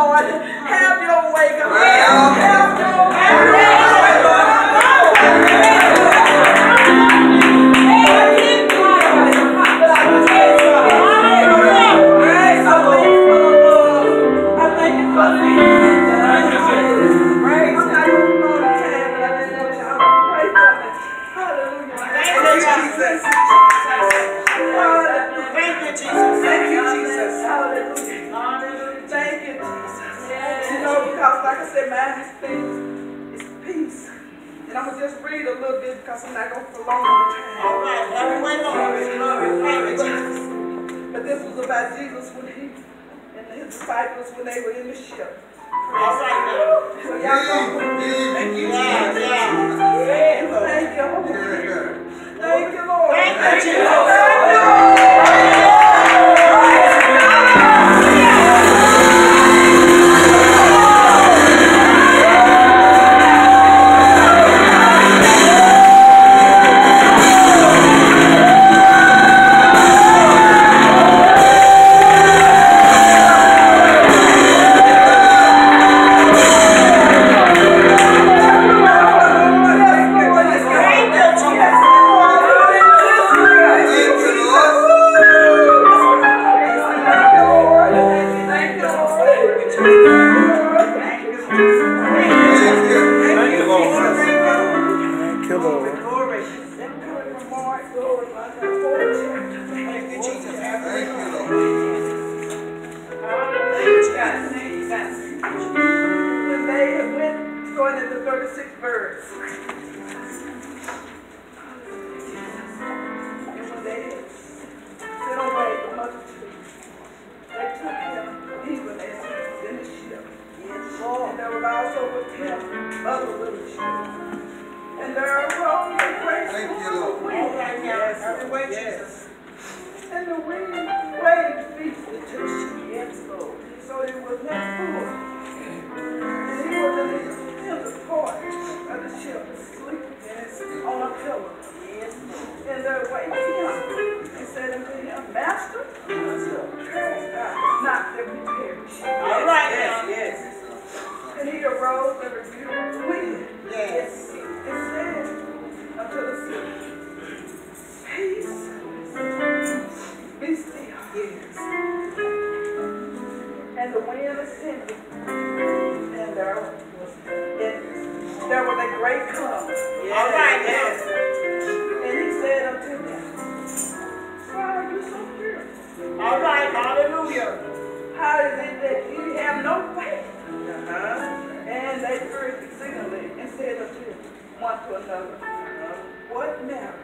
bom, olha. read a little bit because I'm not going to prolong the time. All right, everyone, glory, glory. But this was about Jesus when he and his disciples when they were in the ship. All right, now. So y'all go with me. Thank you. Yeah, yeah. Thank you. Thank you. over six birds. the wind ascended, and there was a great cloud. Yes. All right, yes. And he said unto them, Why are you so fearful? All right, hallelujah. How is it that you have no faith? Uh-huh. And they feared exceedingly and said unto one to another, Uh huh. What now?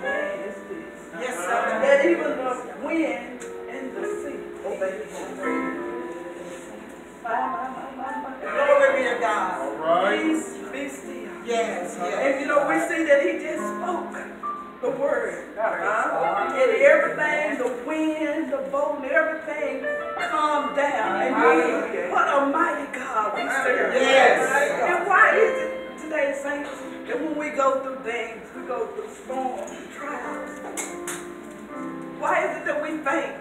Man is this. Yes, sir. That even the wind and the sea obey him. Glory be to God. All right. Peace be still. Yes, yes. And you know, we see that he just spoke the word. Uh-huh. And everything, the wind, the boat, everything calmed down. Amen. What a mighty God we serve. Yes. And why is it today, saints, that when we go through things, we go through storms and trials, why is it that we faint?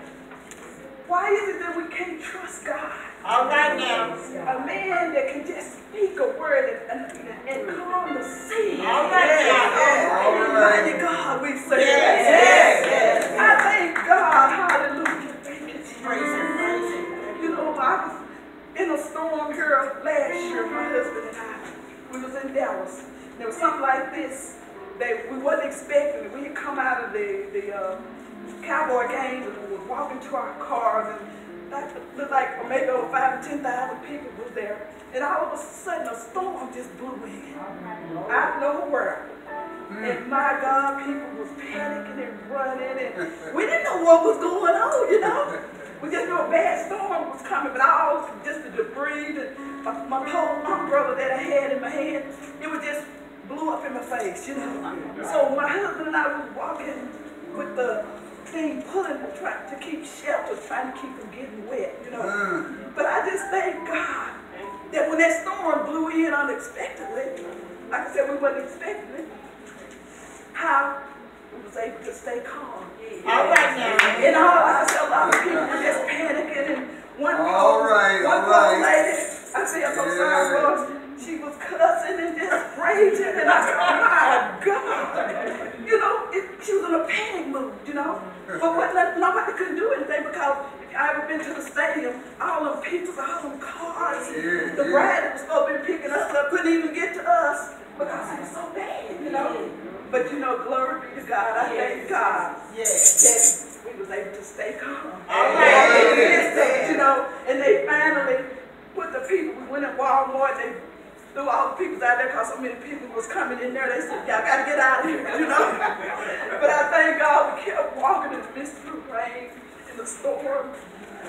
Why is it that we can't trust God? All right now. A man that can just speak a word and, and, and calm the sea. All right now. All right. Mighty God, we serve. Yes, yes, yes. I thank God. Hallelujah. Thank you, Jesus. Praise him, praise him. You know, I was in a storm here last year, my husband and I. We was in Dallas. There was something like this that we wasn't expecting. We had come out of the, the uh, cowboy games and we was walking to our cars and like, looked like maybe over five or ten thousand people was there. And all of a sudden a storm just blew in. Out of nowhere. Hmm. And my God, people was panicking and running and we didn't know what was going on, you know. We just knew a bad storm was coming, but all just the debris and my, my whole umbrella that I had in my hand, it was just blew up in my face, you know. So my husband and I was walking with the thing pulling the truck to keep shelter, trying to keep from getting wet, you know. Mm. But I just thank God that when that storm blew in unexpectedly, like I said, we wasn't expecting it, how we was able to stay calm. All right now. And all I said, a lot of people were just panicking and one All right, one all poor right. lady, I said, I'm so Yeah. sorry, Lord. She was cussing and just raging, and I said, my God. You know, it, she was in a panic mood, you know. But what, no- nobody couldn't do anything because if ever been to the stadium, all them people, all them cars, Yeah, the yeah. bride that was supposed to be picking us up couldn't even get to us because it was so bad, you know. But you know, glory be to God. I thank God Yes. that we was able to stay calm. All right. right. you know, and they finally put the people, we went at Walmart, they all the people out there because so many people was coming in there. They said, y'all got to get out of here, you know. but I thank God we kept walking in the midst of the rain, in the storm.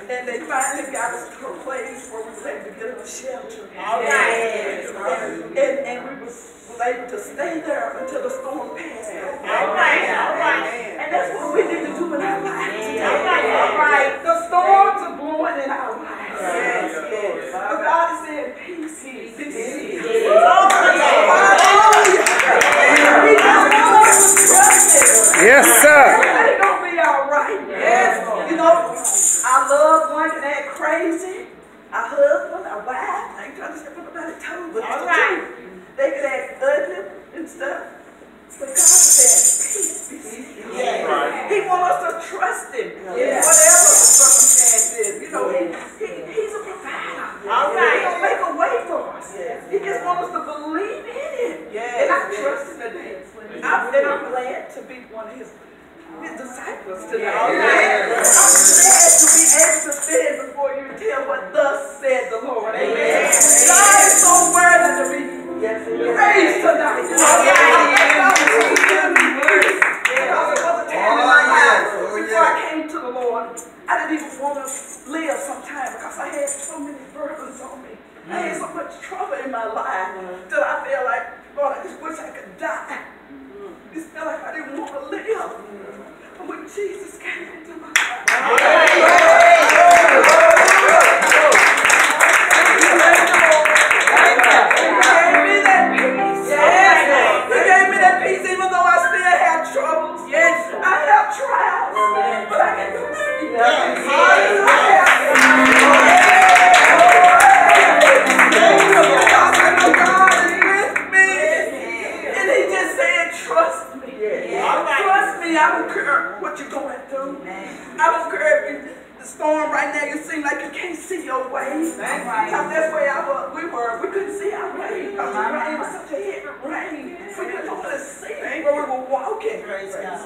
And they finally got us to a place where we was able to get a shelter. All right. And, and, and we was, was able to stay there until the storm passed. All right, all right. And that's what we need to do in our lives. today. All right, all right. The storms Him. His his disciples today. Amen. I'm glad to be able to stand before you and tell what thus said the Lord. Amen. Yes. God is so worthy to be praised tonight. All right. God is so good to be praised. Because it was a time in my Oh, yes. Oh, before I came to the Lord, I didn't even want to live sometimes because I had so many burdens on me. I had so much trouble in my life till I felt like, Lord, I just wish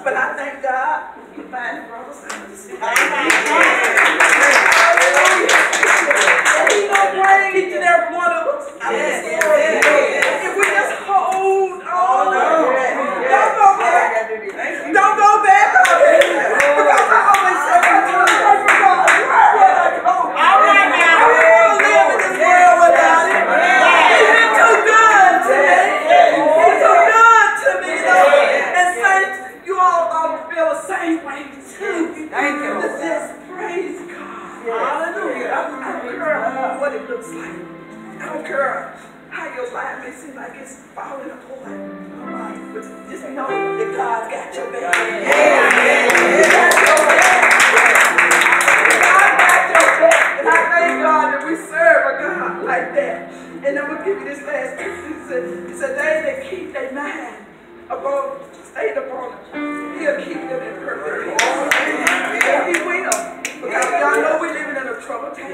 But I thank God you find brothers and. He gonna bring each and every one of us. out of this Yes, world. yes, yes. If we just hold on. no. Don't go back. Don't go back on it. Because I always say, I'm going to pray for God. Where I go. All right now. I don't want to live in this world without it. He's been too good to me. He's too good to me, Lord. And saints, you all all feel the same way too. Thank you. Just just praise God. Hallelujah. I don't care what it looks like. I don't care how your life may seem like it's falling apart. Right. But just know that God's got your back. He got your back. God got your back. And I thank God that we serve a God like that. And I'm going to give you this last piece. He said they that keep their mind above, stayed upon it. He'll keep them in perfect peace. And he will. Because y'all know we're living in a troubled time.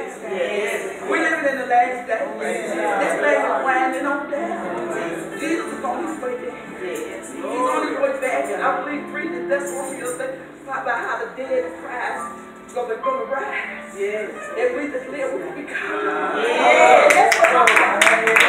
We're living in the last days. This thing is winding on down. Jesus is on his way down. He's on his way back. And I believe preaching that's what he'll say about how the dead in Christ gonna, gonna rise. Yes. And we that live will be calm. Yes. That's what I'm